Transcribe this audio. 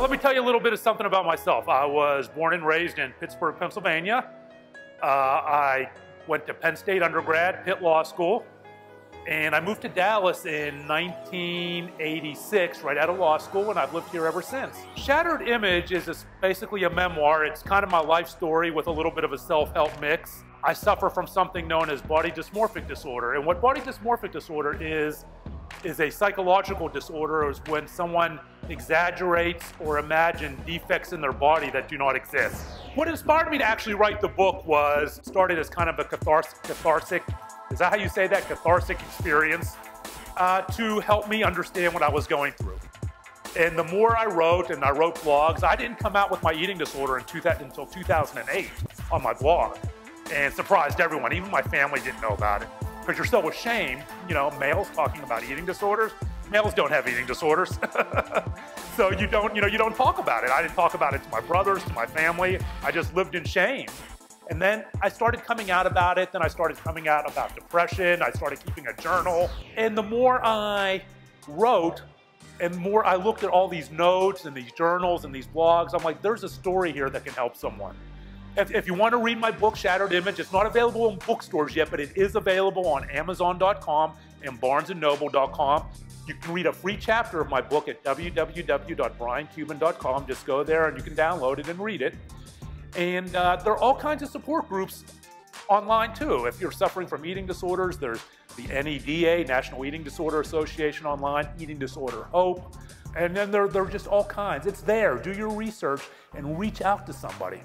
Uh, let me tell you a little bit of something about myself. I was born and raised in Pittsburgh, Pennsylvania. Uh, I went to Penn State undergrad, Pitt Law School, and I moved to Dallas in 1986, right out of law school, and I've lived here ever since. Shattered Image is a, basically a memoir. It's kind of my life story with a little bit of a self-help mix. I suffer from something known as body dysmorphic disorder, and what body dysmorphic disorder is, is a psychological disorder is when someone exaggerates or imagine defects in their body that do not exist. What inspired me to actually write the book was started as kind of a catharsis, catharsic, is that how you say that, catharsic experience uh, to help me understand what I was going through. And the more I wrote, and I wrote blogs, I didn't come out with my eating disorder two, until 2008 on my blog. And surprised everyone, even my family didn't know about it because you're so ashamed, you know, males talking about eating disorders. Males don't have eating disorders. so you don't, you know, you don't talk about it. I didn't talk about it to my brothers, to my family. I just lived in shame. And then I started coming out about it. Then I started coming out about depression. I started keeping a journal. And the more I wrote, and more I looked at all these notes and these journals and these blogs, I'm like, there's a story here that can help someone. If, if, you want to read my book, Shattered Image, it's not available in bookstores yet, but it is available on Amazon.com and BarnesandNoble.com. You can read a free chapter of my book at www.briancuban.com. Just go there and you can download it and read it. And uh, there are all kinds of support groups online too. If you're suffering from eating disorders, there's the NEDA, National Eating Disorder Association online, Eating Disorder Hope, and then there, there are just all kinds. It's there. Do your research and reach out to somebody.